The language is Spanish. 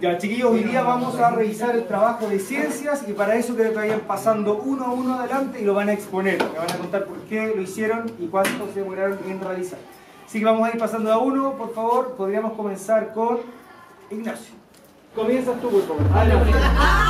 Ya, chiquillos, hoy día vamos a revisar el trabajo de ciencias y para eso creo que vayan pasando uno a uno adelante y lo van a exponer. Me van a contar por qué lo hicieron y cuánto se demoraron en realizar. Así que vamos a ir pasando a uno, por favor. Podríamos comenzar con Ignacio. Comienzas tú, por favor. Adelante.